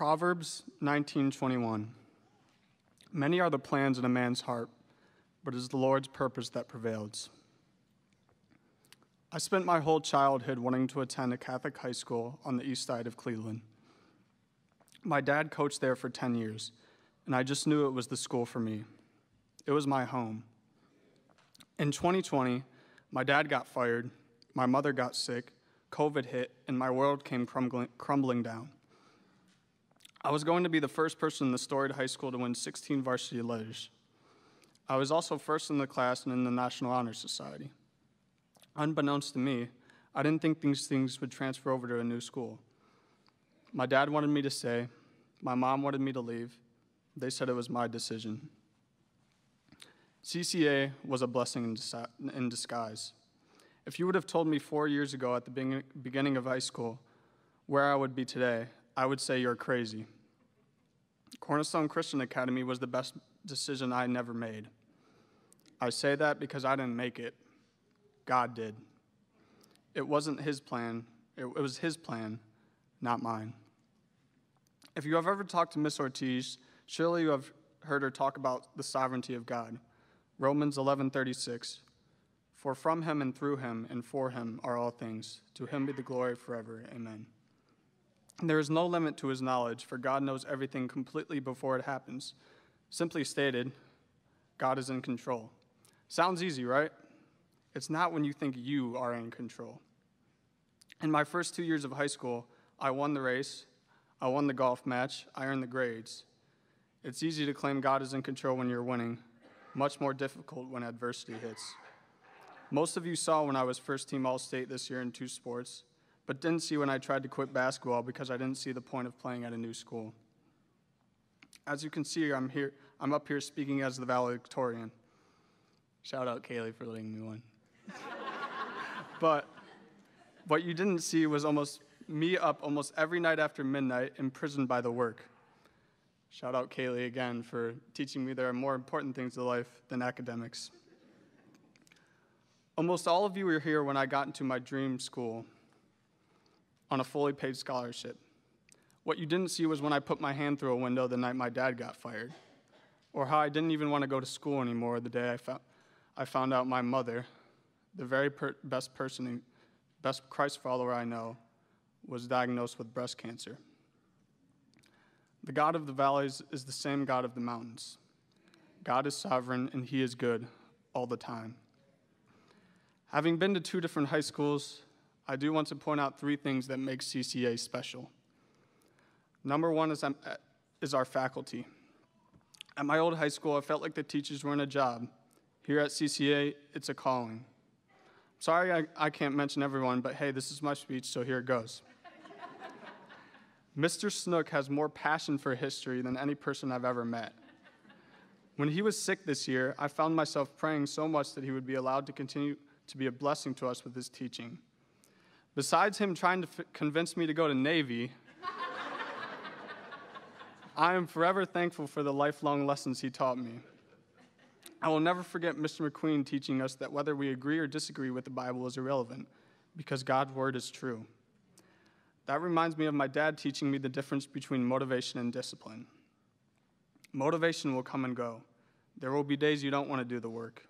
Proverbs 19:21. Many are the plans in a man's heart, but it is the Lord's purpose that prevails. I spent my whole childhood wanting to attend a Catholic high school on the east side of Cleveland. My dad coached there for 10 years, and I just knew it was the school for me. It was my home. In 2020, my dad got fired, my mother got sick, COVID hit, and my world came crumbling, down. I was going to be the first person in the storied high school to win 16 varsity letters. I was also first in the class and in the National Honor Society. Unbeknownst to me, I didn't think these things would transfer over to a new school. My dad wanted me to stay, my mom wanted me to leave. They said it was my decision. CCA was a blessing in disguise. If you would have told me four years ago at the beginning of high school where I would be today, I would say you're crazy. Cornerstone Christian Academy was the best decision I never made. I say that because I didn't make it, God did. It wasn't His plan, it, was His plan, not mine. If you have ever talked to Miss Ortiz, surely you have heard her talk about the sovereignty of God. Romans 11:36 For from him and through him and for him are all things to him be the glory forever amen There is no limit to his knowledge for God knows everything completely before it happens. Simply stated God is in control. Sounds easy right? It's not when you think you are in control. In my first 2 years of high school I won the race I won the golf match I earned the grades. It's easy to claim God is in control when you're winning. Much more difficult when adversity hits. Most of you saw when I was first team All State this year in two sports, but didn't see when I tried to quit basketball because I didn't see the point of playing at a new school. As you can see, I'm here. I'm up here speaking as the valedictorian. Shout out Kaylee for letting me win. but what you didn't see was almost me up almost every night after midnight, imprisoned by the work. Shout out Kaylee again for teaching me there are more important things in life than academics. Almost all of you were here when I got into my dream school on a fully paid scholarship. What you didn't see was when I put my hand through a window the night my dad got fired, or how I didn't even want to go to school anymore the day I found, I found out my mother, the very per- best person, best Christ follower I know, was diagnosed with breast cancer. The God of the valleys is the same God of the mountains. God is sovereign and he is good all the time. Having been to two different high schools, I do want to point out three things that make CCA special. Number one is, um, is our faculty. At my old high school, I felt like the teachers weren't a job. Here at CCA, it's a calling. Sorry I, I can't mention everyone, but hey, this is my speech, so here it goes. Mr. Snook has more passion for history than any person I've ever met. When he was sick this year, I found myself praying so much that he would be allowed to continue to be a blessing to us with his teaching. Besides him trying to f- convince me to go to Navy, I am forever thankful for the lifelong lessons he taught me. I will never forget Mr. McQueen teaching us that whether we agree or disagree with the Bible is irrelevant because God's word is true. That reminds me of my dad teaching me the difference between motivation and discipline. Motivation will come and go. There will be days you don't want to do the work.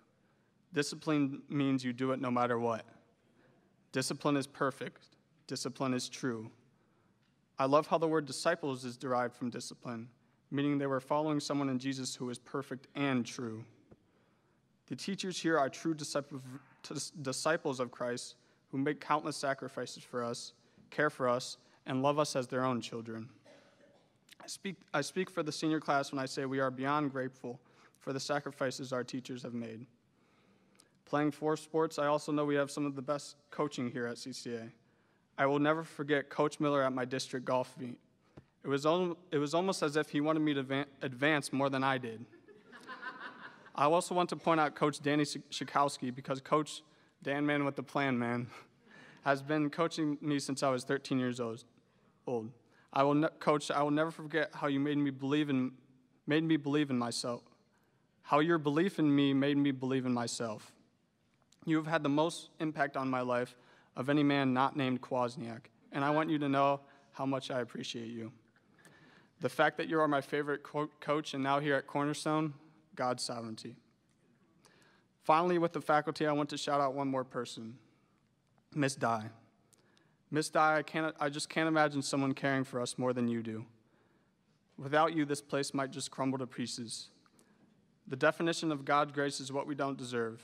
Discipline means you do it no matter what. Discipline is perfect, discipline is true. I love how the word disciples is derived from discipline, meaning they were following someone in Jesus who is perfect and true. The teachers here are true disciples of Christ who make countless sacrifices for us care for us, and love us as their own children. I speak, I speak for the senior class when I say we are beyond grateful for the sacrifices our teachers have made. Playing four sports, I also know we have some of the best coaching here at CCA. I will never forget Coach Miller at my district golf meet. It was, al- it was almost as if he wanted me to va- advance more than I did. I also want to point out Coach Danny Shikowski because Coach Dan Man with the plan, man has been coaching me since I was 13 years old. I will, ne- coach. I will never forget how you made me believe in, made me believe in myself. How your belief in me made me believe in myself. You have had the most impact on my life of any man not named Kwasniak, and I want you to know how much I appreciate you. The fact that you are my favorite co- coach and now here at Cornerstone, God's sovereignty. Finally, with the faculty, I want to shout out one more person Miss Dye. Miss Dye, I, can't, I just can't imagine someone caring for us more than you do. Without you, this place might just crumble to pieces. The definition of God's grace is what we don't deserve.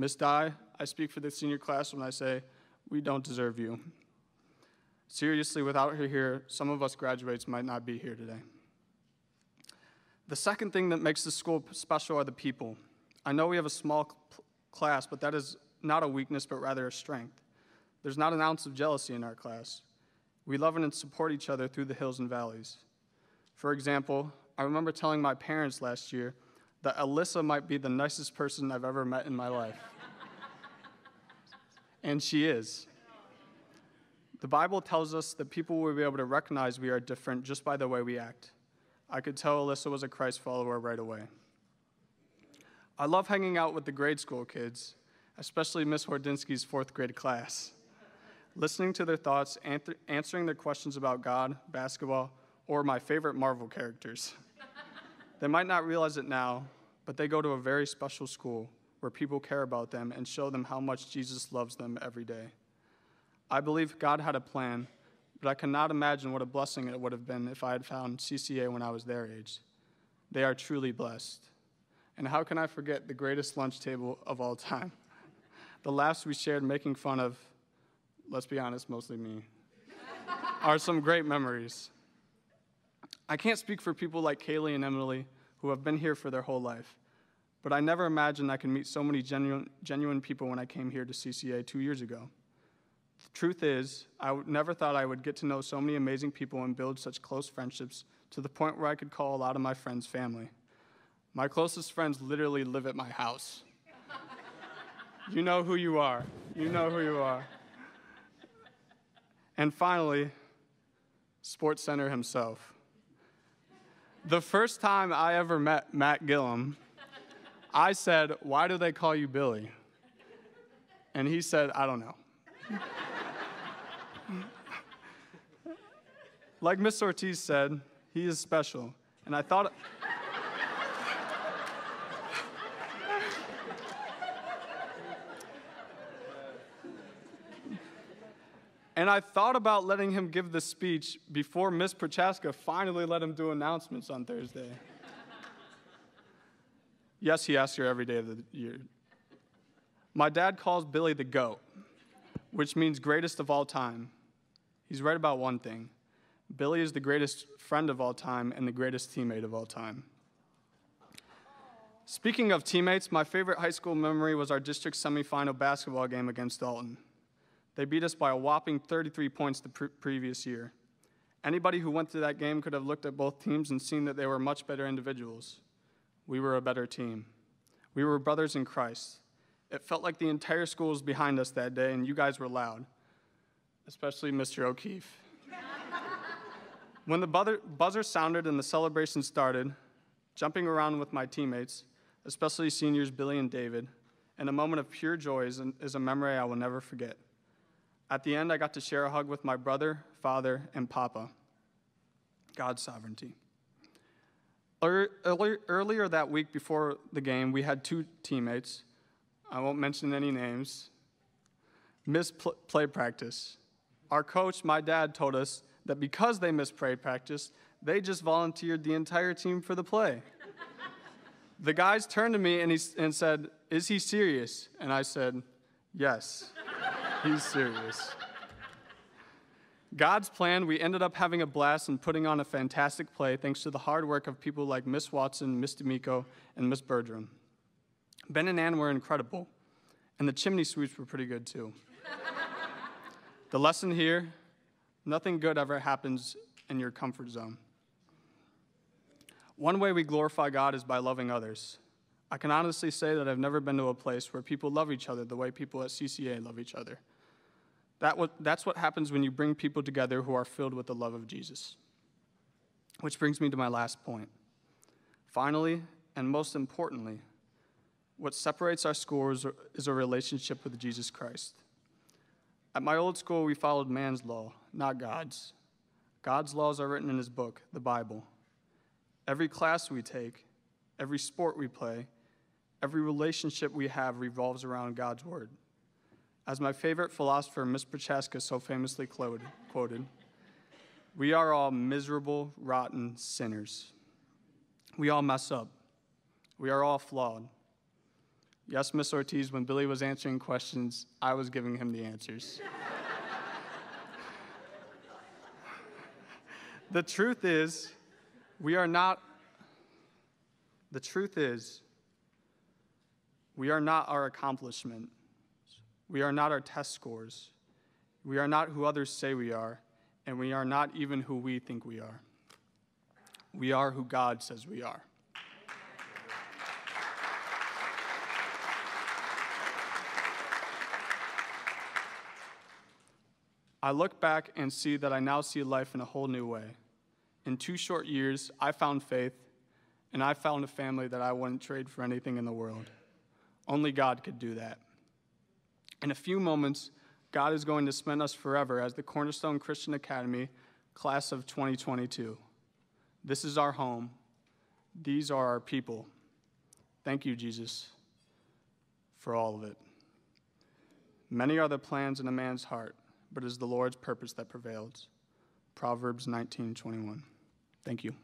Miss Dye, I speak for the senior class when I say we don't deserve you. Seriously, without her here, some of us graduates might not be here today. The second thing that makes the school special are the people. I know we have a small class, but that is not a weakness, but rather a strength. There's not an ounce of jealousy in our class. We love and support each other through the hills and valleys. For example, I remember telling my parents last year that Alyssa might be the nicest person I've ever met in my life. and she is. The Bible tells us that people will be able to recognize we are different just by the way we act. I could tell Alyssa was a Christ follower right away. I love hanging out with the grade school kids, especially Miss Hordinsky's fourth grade class. Listening to their thoughts, answering their questions about God, basketball, or my favorite Marvel characters. They might not realize it now, but they go to a very special school where people care about them and show them how much Jesus loves them every day. I believe God had a plan, but I cannot imagine what a blessing it would have been if I had found CCA when I was their age. They are truly blessed. And how can I forget the greatest lunch table of all time? The laughs we shared making fun of, let's be honest, mostly me, are some great memories. I can't speak for people like Kaylee and Emily who have been here for their whole life, but I never imagined I could meet so many genuine, genuine people when I came here to CCA two years ago. The truth is, I never thought I would get to know so many amazing people and build such close friendships to the point where I could call a lot of my friends family. My closest friends literally live at my house. you know who you are. You know who you are. And finally, Sports Center himself. The first time I ever met Matt Gillam, I said, Why do they call you Billy? And he said, I don't know. like Miss Ortiz said, he is special. And I thought. And I thought about letting him give the speech before Miss Prochaska finally let him do announcements on Thursday. yes, he asks her every day of the year. My dad calls Billy the GOAT, which means greatest of all time. He's right about one thing Billy is the greatest friend of all time and the greatest teammate of all time. Speaking of teammates, my favorite high school memory was our district semifinal basketball game against Dalton. They beat us by a whopping 33 points the pre- previous year. Anybody who went to that game could have looked at both teams and seen that they were much better individuals. We were a better team. We were brothers in Christ. It felt like the entire school was behind us that day, and you guys were loud, especially Mr. O'Keefe. when the buzzer sounded and the celebration started, jumping around with my teammates, especially seniors Billy and David, in a moment of pure joy is, is a memory I will never forget. At the end, I got to share a hug with my brother, father, and papa. God's sovereignty. Earlier that week before the game, we had two teammates I won't mention any names, missed play practice. Our coach, my dad, told us that because they missed play practice, they just volunteered the entire team for the play. the guys turned to me and, he, and said, Is he serious? And I said, Yes, he's serious. God's plan, we ended up having a blast and putting on a fantastic play thanks to the hard work of people like Miss Watson, Miss D'Amico, and Miss Bertram. Ben and Ann were incredible, and the chimney sweeps were pretty good too. the lesson here nothing good ever happens in your comfort zone. One way we glorify God is by loving others. I can honestly say that I've never been to a place where people love each other the way people at CCA love each other. That what, that's what happens when you bring people together who are filled with the love of Jesus. Which brings me to my last point. Finally, and most importantly, what separates our schools is a relationship with Jesus Christ. At my old school, we followed man's law, not God's. God's laws are written in his book, the Bible, Every class we take, every sport we play, every relationship we have revolves around God's Word. As my favorite philosopher, Miss Prochaska, so famously quoted, we are all miserable, rotten sinners. We all mess up. We are all flawed. Yes, Miss Ortiz, when Billy was answering questions, I was giving him the answers. the truth is, we are not, the truth is, we are not our accomplishment. We are not our test scores. We are not who others say we are, and we are not even who we think we are. We are who God says we are. I look back and see that I now see life in a whole new way. In two short years, I found faith, and I found a family that I wouldn't trade for anything in the world. Only God could do that. In a few moments, God is going to spend us forever as the Cornerstone Christian Academy class of 2022. This is our home. These are our people. Thank you, Jesus, for all of it. Many are the plans in a man's heart but it is the Lord's purpose that prevails. Proverbs 19:21. Thank you.